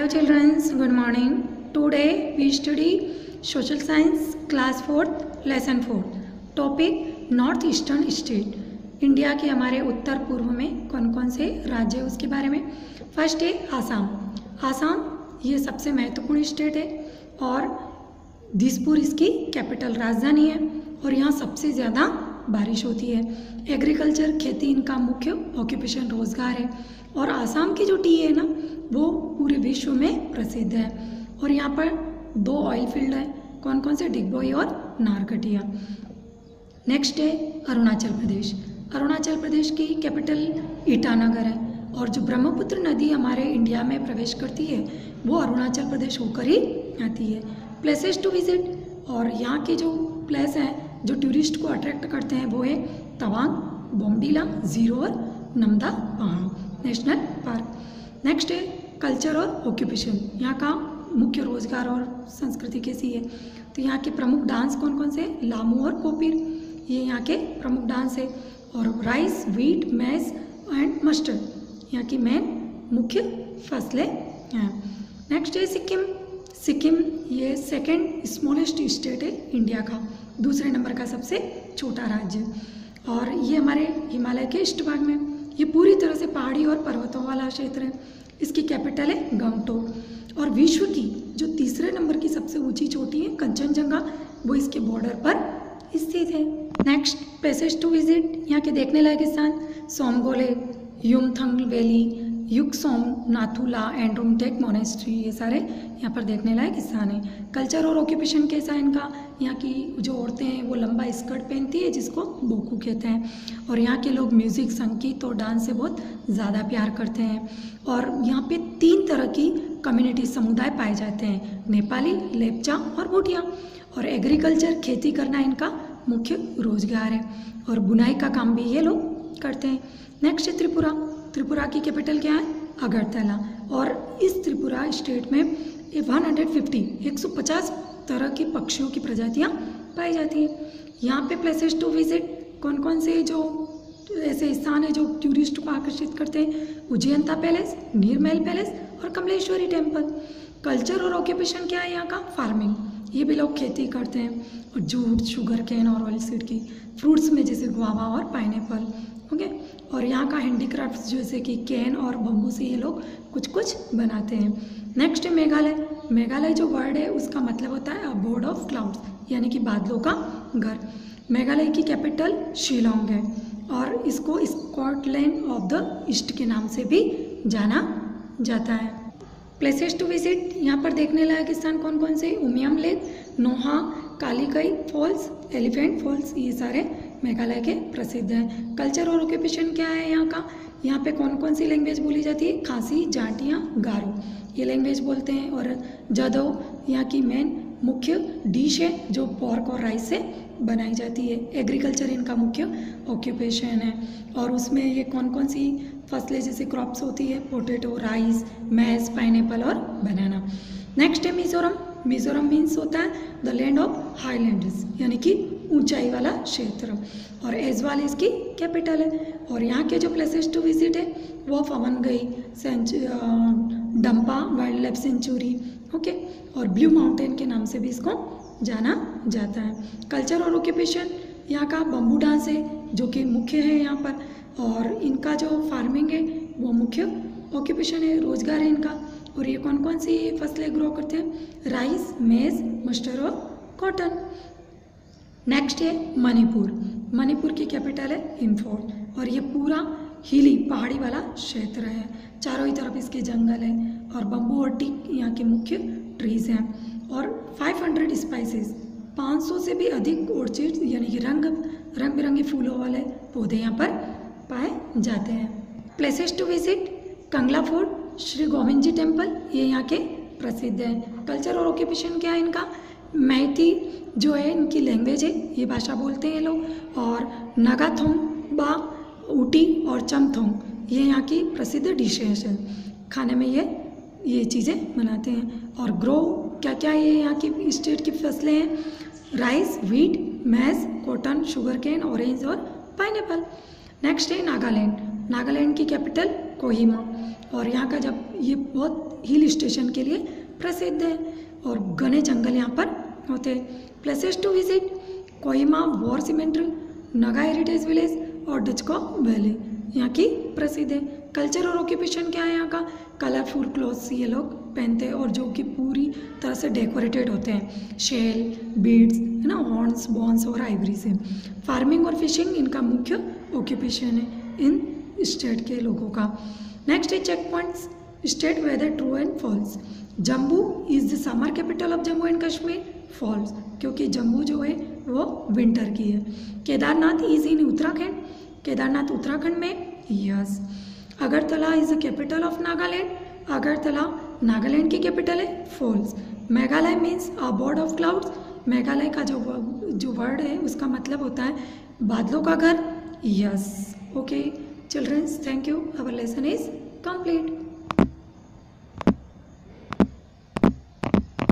Hello children, good morning. Today we study social science class 4th lesson 4 topic north eastern state India के हमारे उत्तर पूर्व में कौन कौन से राज्य है उसके बारे में? फ़र्स्ट है आसाम. आसाम ये सबसे महत्वपूर्ण स्टेट है और दिसपुर इसकी कैपिटल राजधानी है और यहाँ सबसे ज़्यादा बारिश होती है। एग्रीकल्चर खेती इनका मुख्य ऑक्यूपेशन रोज़गार है। और आसाम की जो टी है ना वो पूरे विश्व में प्रसिद्ध है। और यहाँ पर दो ऑयल फ़ील्ड है कौन कौन से डिगबोई और नारकटिया नेक्स्ट है अरुणाचल प्रदेश अरुणाचल प्रदेश की कैपिटल ईटानगर है। और जो ब्रह्मपुत्र नदी हमारे इंडिया में प्रवेश करती है, वो अरुणाचल प्रदेश होकर ही आती है। प्लेसेस टू विज़िट और यहाँ के जो प्लेस हैं, जो टूरिस्ट को अट्रैक्ट करते हैं, वो है तवांग बोमडीला ज़ीरो और नमदा पहाड़ नेशनल पार्क नेक्स्ट है कल्चर और ऑक्यूपेशन यहाँ का मुख्य रोज़गार और संस्कृति कैसी है? तो यहाँ के प्रमुख डांस कौन कौन से? लामू और कोपिर, ये यहाँ के प्रमुख डांस है। और rice wheat maize and mustard यहाँ की मेन मुख्य फ़सलें हैं। नेक्स्ट है सिक्किम। सिक्किम ये सेकेंड स्मॉलेस्ट स्टेट है इंडिया का, दूसरे नंबर का सबसे छोटा राज्य। और ये हमारे हिमालय के ईस्ट भाग में, ये पूरी तरह से पहाड़ी और पर्वतों वाला क्षेत्र है। इसकी कैपिटल है गंगटोक। और विश्व की जो तीसरे नंबर की सबसे ऊँची चोटी है कंचनजंगा, वो इसके बॉर्डर पर स्थित है। नेक्स्ट प्लेसेस टू विज़िट यहाँ के देखने लायक स्थान, सोमगोले Yumthang valley Yuksom, Nathula and Rumtek monastery, ये सारे यहाँ पर देखने लायक स्थान है। कल्चर और ऑक्यूपेशन कैसा है इनका? यहाँ की जो औरतें हैं, वो लंबा स्कर्ट पहनती है, जिसको बोकू कहते हैं। और यहाँ के लोग म्यूज़िक संगीत और डांस से बहुत ज़्यादा प्यार करते हैं। और यहाँ पे तीन तरह की कम्युनिटी समुदाय पाए जाते हैं। नेपाली, लेपचा और भूटिया। और एग्रीकल्चर खेती करना इनका मुख्य रोज़गार है। और बुनाई का काम भी ये लोग करते हैं। नेक्स्ट है त्रिपुरा। त्रिपुरा की कैपिटल क्या है? अगरतला। और इस त्रिपुरा स्टेट में वन हंड्रेड फिफ्टी एक सौ पचास तरह की पक्षियों की प्रजातियाँ पाई जाती हैं। यहाँ पे प्लेसेस टू विज़िट कौन कौन से जो ऐसे स्थान है जो टूरिस्ट को आकर्षित करते हैं? उज्जैनता पैलेस नीरमहल पैलेस और कमलेश्वरी टेंपल कल्चर और ऑक्यूपेशन क्या है यहाँ का? फ़ार्मिंग ये भी लोग खेती करते हैं। और जूट शुगर कैन और ऑयल सीड की फ्रूट्स में जैसे गुआवा और पाइनएप्पल ओके और यहाँ का हैंडीक्राफ्ट जैसे कि कैन और बम्बू से ये लोग कुछ कुछ बनाते हैं। नेक्स्ट है मेघालय। मेघालय जो वर्ड है, उसका मतलब होता है बोर्ड ऑफ़ क्लाउड्स यानी कि बादलों का घर। मेघालय की कैपिटल शिलोंग है और इसको स्कॉटलैंड ऑफ़ द ईस्ट के नाम से भी जाना जाता है। प्लेसेस टू विज़िट यहाँ पर देखने लायक स्थान कौन कौन से? Umiam lake, Nohkalikai falls, elephant falls, ये सारे मेघालय के प्रसिद्ध हैं। कल्चर और ऑक्यूपेशन क्या है यहाँ का? यहाँ पे कौन कौन सी लैंग्वेज बोली जाती है? खांसी जाटियाँ गारो। ये लैंग्वेज बोलते हैं और जादव यहाँ की मेन मुख्य डिश है, जो पॉर्क और राइस से बनाई जाती है। एग्रीकल्चर इनका मुख्य ऑक्यूपेशन है। और उसमें ये कौन कौन सी फ़सलें, जैसे क्रॉप्स होती है पोटैटो राइस मैज पाइनएप्पल और बनाना नेक्स्ट है मिजोरम। मिजोरम मीन्स होता है द लैंड ऑफ़ हाईलैंड्स यानी कि ऊंचाई वाला क्षेत्र। और एजवाल इसकी कैपिटल है। और यहाँ के जो प्लेसेस टू विज़िट है, वो पवन गई Dampa wild life sanctuary okay और ब्लू माउंटेन के नाम से भी इसको जाना जाता है। कल्चर और ऑक्यूपेशन यहाँ का बम्बू डांस है, जो कि मुख्य है यहाँ पर। और इनका जो फ़ार्मिंग है, वो मुख्य ऑक्यूपेशन है, रोज़गार है इनका। और ये कौन कौन सी फ़सलें ग्रो करते हैं? राइस मेज मस्टर और कॉटन नेक्स्ट है मणिपुर. मणिपुर की कैपिटल है इम्फोर्ट और ये पूरा हिली पहाड़ी वाला क्षेत्र है। चारों ही तरफ़ इसके जंगल है और बम्बू और टीक यहाँ के मुख्य ट्रीज हैं। और 500 स्पाइसेस 500 से भी अधिक ऑर्चिड यानी कि रंग रंग बिरंगे फूलों वाले पौधे यहाँ पर पाए जाते हैं। Places to visit Kangla fort Shri Govind ji temple ये यहाँ के प्रसिद्ध हैं। कल्चर और ऑक्यूपेशन क्या है इनका? मैथी जो है, इनकी लैंग्वेज है, ये भाषा बोलते हैं लोग। और नागाथोंग, बा, ऊटी और चमथोंग, ये यहाँ की प्रसिद्ध डिशेज हैं। खाने में ये ये चीज़ें बनाते हैं। और ग्रो क्या क्या ये यहाँ की स्टेट की फ़सलें हैं? Rice wheat maize cotton sugar cane orange और पाइनएप्पल नेक्स्ट है नागालैंड। नागालैंड की कैपिटल कोहिमा और यहाँ का जब ये बहुत हिल स्टेशन के लिए प्रसिद्ध है और घने जंगल यहाँ पर होते हैं। Places to visit Kohima war cemetery Naga heritage village और डचको वैली यहाँ की प्रसिद्ध है। कल्चर और ऑक्यूपेशन क्या है यहाँ का? कलरफुल क्लोथ्स ये लोग पहनते हैं और जो कि पूरी तरह से डेकोरेटेड होते हैं। शेल बीड्स है ना? हॉर्न्स बॉन्स और आइवरी से फ़ार्मिंग और फिशिंग इनका मुख्य ऑक्यूपेशन है। इन स्टेट के लोगों का। नेक्स्ट है check points state whether true and false Jammu is the summer capital of Jammu and Kashmir false क्योंकि जम्मू जो है, वो विंटर की है। Kedarnath is in Uttarakhand. Kedarnath Uttarakhand में yes Agartala is the capital of Nagaland. Agartala Nagaland की capital है false Meghalaya means abode of clouds Meghalaya का जो जो वर्ड है, उसका मतलब होता है बादलों का घर yes okay Children, thank you. Our lesson is complete.